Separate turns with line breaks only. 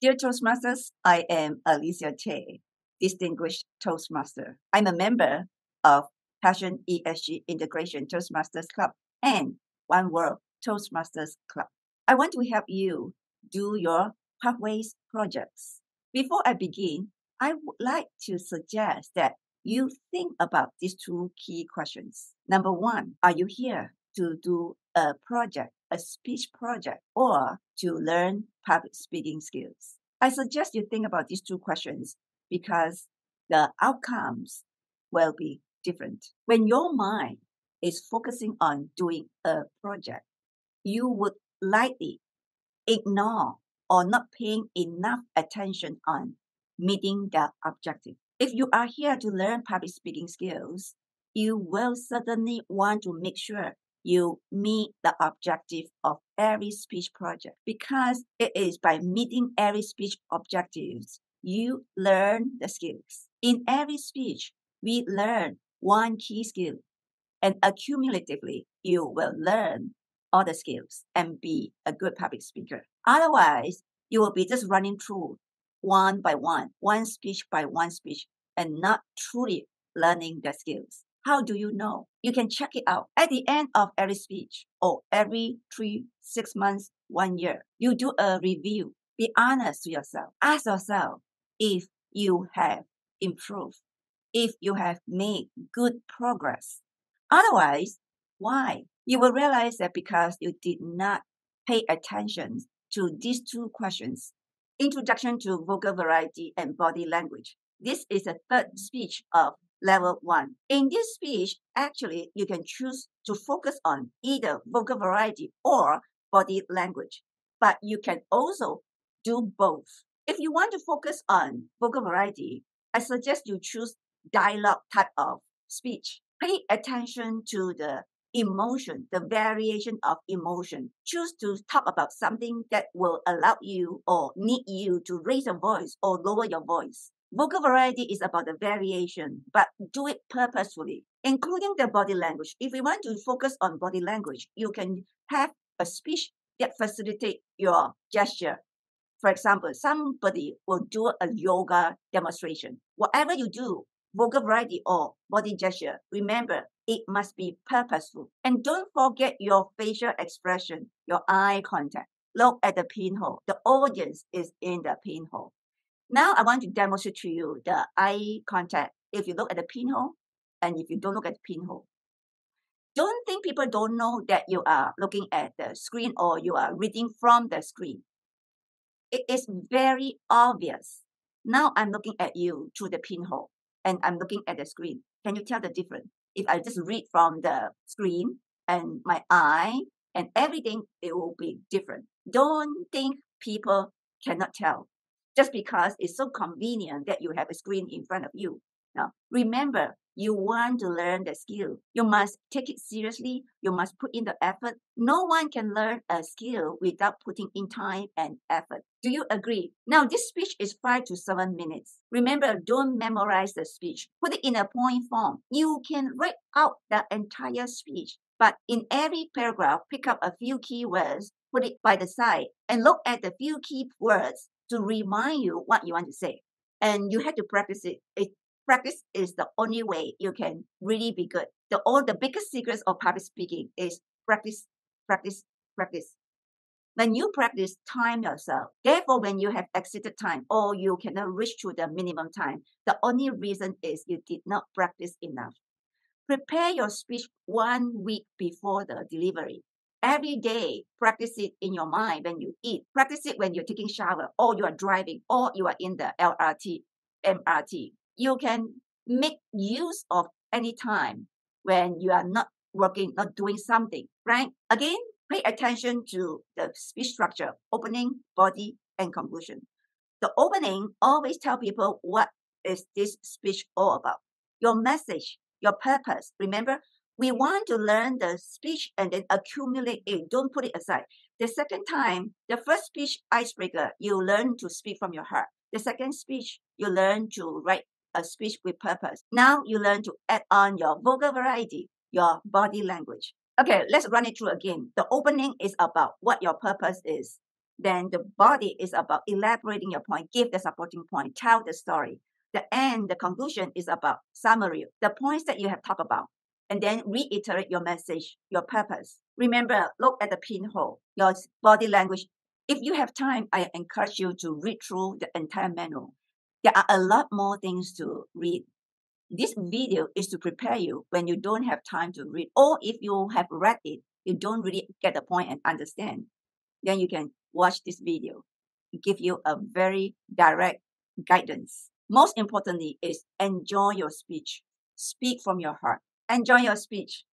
Dear Toastmasters, I am Elysia Teh, Distinguished Toastmaster. I'm a member of Passion ESG Integration Toastmasters Club and One World Toastmasters Club. I want to help you do your pathways projects. Before I begin, I would like to suggest that you think about these two key questions. Number one, are you here to do a project, a speech project, or to learn public speaking skills? I suggest you think about these two questions because the outcomes will be different. When your mind is focusing on doing a project, you would likely ignore or not paying enough attention on meeting the objective. If you are here to learn public speaking skills, you will certainly want to make sure you meet the objective of every speech project because it is by meeting every speech objectives you learn the skills. In every speech, we learn one key skill and accumulatively you will learn all the skills and be a good public speaker. Otherwise, you will be just running through one by one, one speech by one speech, and not truly learning the skills. How do you know? You can check it out at the end of every speech or every three, six months, one year. You do a review. Be honest to yourself. Ask yourself if you have improved, if you have made good progress. Otherwise, why? You will realize that because you did not pay attention to these two questions Introduction to Vocal Variety and Body Language. This is the third speech of level one. In this speech, actually, you can choose to focus on either vocal variety or body language, but you can also do both. If you want to focus on vocal variety, I suggest you choose dialogue type of speech. Pay attention to the emotion, the variation of emotion. Choose to talk about something that will allow you or need you to raise your voice or lower your voice. Vocal variety is about the variation, but do it purposefully, including the body language. If you want to focus on body language, you can have a speech that facilitate your gesture. For example, somebody will do a yoga demonstration. Whatever you do, vocal variety or body gesture, remember it must be purposeful. And don't forget your facial expression, your eye contact. Look at the pinhole. The audience is in the pinhole. Now I want to demonstrate to you the eye contact. If you look at the pinhole and if you don't look at the pinhole, don't think people don't know that you are looking at the screen or you are reading from the screen. It is very obvious. Now I'm looking at you through the pinhole and I'm looking at the screen. Can you tell the difference? if I just read from the screen and my eye and everything, it will be different. Don't think people cannot tell just because it's so convenient that you have a screen in front of you. Now, remember, you want to learn the skill. You must take it seriously. You must put in the effort. No one can learn a skill without putting in time and effort. Do you agree? Now, this speech is five to seven minutes. Remember, don't memorize the speech. Put it in a point form. You can write out the entire speech, but in every paragraph, pick up a few key words, put it by the side, and look at the few key words to remind you what you want to say. And you have to practice it. It practice is the only way you can really be good. The all the biggest secrets of public speaking is practice, practice, practice. When you practice, time yourself. Therefore, when you have exceeded time or you cannot reach to the minimum time, the only reason is you did not practice enough. Prepare your speech one week before the delivery. Every day, practice it in your mind when you eat. Practice it when you're taking shower or you are driving or you are in the LRT, MRT you can make use of any time when you are not working, not doing something, right? Again, pay attention to the speech structure, opening, body, and conclusion. The opening always tell people what is this speech all about. Your message, your purpose. Remember, we want to learn the speech and then accumulate it. Don't put it aside. The second time, the first speech icebreaker, you learn to speak from your heart. The second speech, you learn to write a speech with purpose. Now you learn to add on your vocal variety, your body language. Okay, let's run it through again. The opening is about what your purpose is. Then the body is about elaborating your point, give the supporting point, tell the story. The end, the conclusion is about summary, the points that you have talked about, and then reiterate your message, your purpose. Remember, look at the pinhole, your body language. If you have time, I encourage you to read through the entire manual. There are a lot more things to read. This video is to prepare you when you don't have time to read, or if you have read it, you don't really get the point and understand. Then you can watch this video. It give you a very direct guidance. Most importantly is enjoy your speech. Speak from your heart. Enjoy your speech.